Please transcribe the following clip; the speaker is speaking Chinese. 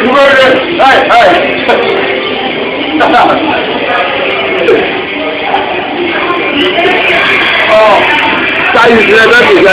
不是，哎哎，哈哈。哦，下雨天，那几天。